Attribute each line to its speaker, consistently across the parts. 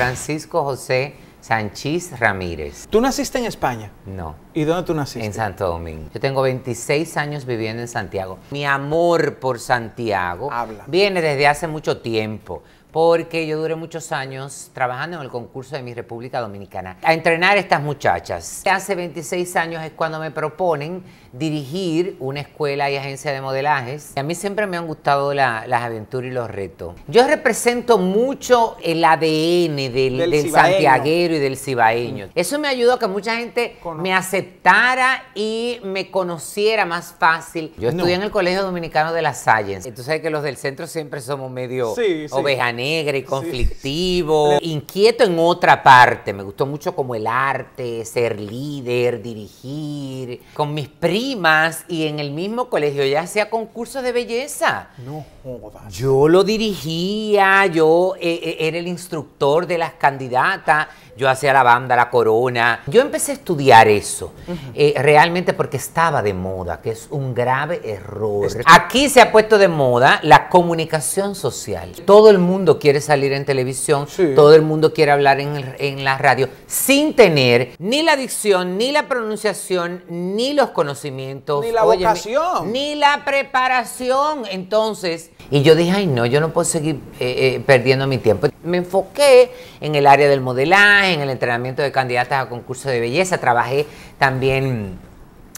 Speaker 1: Francisco José Sanchís Ramírez.
Speaker 2: ¿Tú naciste en España?
Speaker 1: No.
Speaker 2: ¿Y dónde tú naciste?
Speaker 1: En Santo Domingo. Yo tengo 26 años viviendo en Santiago. Mi amor por Santiago
Speaker 2: Habla.
Speaker 1: viene desde hace mucho tiempo porque yo duré muchos años trabajando en el concurso de mi República Dominicana a entrenar a estas muchachas. Hace 26 años es cuando me proponen dirigir una escuela y agencia de modelajes. A mí siempre me han gustado la- las aventuras y los retos. Yo represento mucho el ADN del,
Speaker 2: Del
Speaker 1: del santiaguero y del cibaeño. Eso me ayudó a que mucha gente
Speaker 2: Cono-
Speaker 1: me aceptara y me conociera más fácil. Yo
Speaker 2: No.
Speaker 1: estudié en el Colegio Dominicano de la Salle. Tú sabes que los del centro siempre somos medio
Speaker 2: Sí, sí.
Speaker 1: oveja negra y conflictivo. Inquieto en otra parte. Me gustó mucho como el arte, ser líder, dirigir. Con mis primas y en el mismo colegio ya hacía concursos de belleza.
Speaker 2: No jodas.
Speaker 1: Yo lo dirigía, yo eh, eh, era el instructor de las candidatas, yo hacía la banda, la corona. Yo empecé a estudiar eso, eh, realmente porque estaba de moda, que es un grave error. Aquí se ha puesto de moda la comunicación social. Todo el mundo quiere salir en televisión,
Speaker 2: Sí.
Speaker 1: todo el mundo quiere hablar en, el- en la radio, sin tener ni la dicción, ni la pronunciación, ni los conocimientos.
Speaker 2: Ni la
Speaker 1: óyeme,
Speaker 2: vocación.
Speaker 1: ni la preparación. Entonces, y yo dije, ay no, yo no puedo seguir eh, eh, perdiendo mi tiempo. Me enfoqué en el área del modelaje, en el entrenamiento de candidatas a concursos de belleza. Trabajé también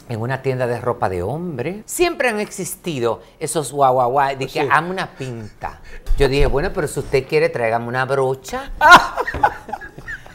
Speaker 1: en una tienda de ropa de hombre. Siempre han existido esos guau guau guau de que
Speaker 2: Sí.
Speaker 1: amo una pinta. Yo dije, bueno, pero si usted quiere, tráigame una brocha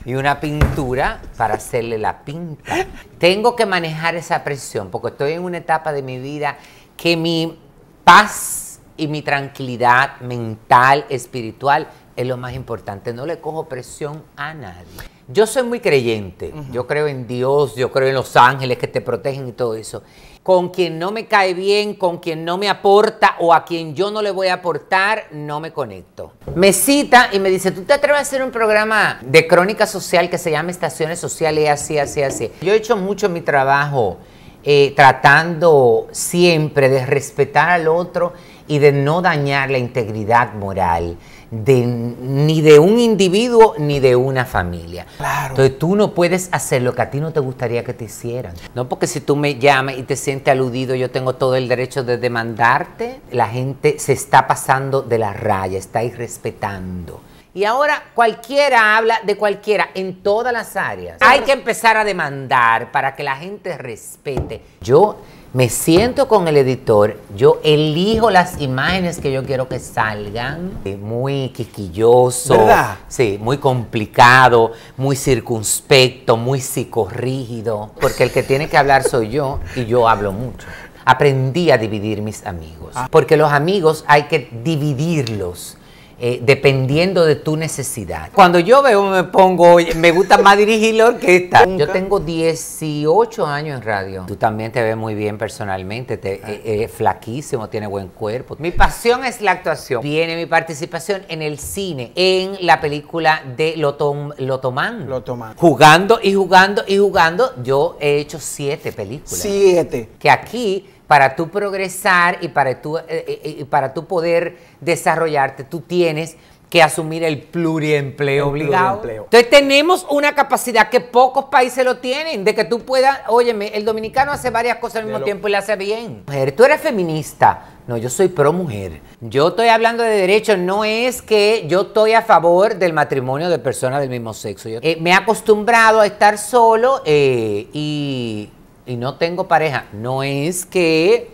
Speaker 1: y una pintura para hacerle la pinta. Tengo que manejar esa presión porque estoy en una etapa de mi vida que mi paz y mi tranquilidad mental, espiritual, es lo más importante. No le cojo presión a nadie. Yo soy muy creyente. Yo creo en Dios, yo creo en los ángeles que te protegen y todo eso. Con quien no me cae bien, con quien no me aporta o a quien yo no le voy a aportar, no me conecto. Me cita y me dice, ¿tú te atreves a hacer un programa de crónica social que se llama Estaciones Sociales y así, así, así? Yo he hecho mucho mi trabajo eh, tratando siempre de respetar al otro y de no dañar la integridad moral de, ni de un individuo ni de una familia.
Speaker 2: Claro.
Speaker 1: Entonces tú no puedes hacer lo que a ti no te gustaría que te hicieran. No porque si tú me llamas y te sientes aludido, yo tengo todo el derecho de demandarte. La gente se está pasando de la raya, está irrespetando. Y ahora cualquiera habla de cualquiera en todas las áreas. Hay que empezar a demandar para que la gente respete. Yo me siento con el editor, yo elijo las imágenes que yo quiero que salgan. Eh, Muy quisquilloso,
Speaker 2: ¿Verdad?
Speaker 1: sí, muy complicado, muy circunspecto, muy psicorrígido, porque el que tiene que hablar soy yo y yo hablo mucho. Aprendí a dividir mis amigos, porque los amigos hay que dividirlos. Eh, dependiendo de tu necesidad. Cuando yo veo, me pongo, oye, me gusta más dirigir la orquesta. Yo tengo 18 años en radio. Tú también te ves muy bien personalmente, te, eh, eres flaquísimo, tienes buen cuerpo. Mi pasión es la actuación. Viene mi participación en el cine, en la película de Lotom, Lotomán.
Speaker 2: Lotomán.
Speaker 1: Jugando y jugando y jugando, yo he hecho siete películas
Speaker 2: Siete.
Speaker 1: que aquí para tú progresar y para tú, eh, eh, y para tú poder desarrollarte, tú tienes que asumir el pluriempleo
Speaker 2: El
Speaker 1: obligado.
Speaker 2: pluriempleo.
Speaker 1: Entonces tenemos una capacidad que pocos países lo tienen, de que tú puedas, óyeme, el dominicano hace varias cosas al mismo
Speaker 2: lo-
Speaker 1: tiempo y la hace bien. Mujer, tú eres feminista. No, yo soy pro mujer. Yo estoy hablando de derechos, no es que yo estoy a favor del matrimonio de personas del mismo sexo. Yo eh, me he acostumbrado a estar solo eh, y, y no tengo pareja. No es que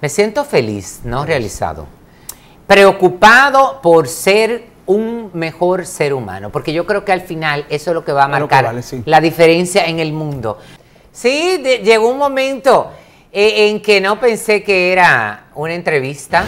Speaker 1: me siento feliz, no realizado. Preocupado por ser un mejor ser humano, porque yo creo que al final eso es lo que va a marcar
Speaker 2: vale, sí.
Speaker 1: la diferencia en el mundo. Sí, de- llegó un momento eh, en que no pensé que era una entrevista.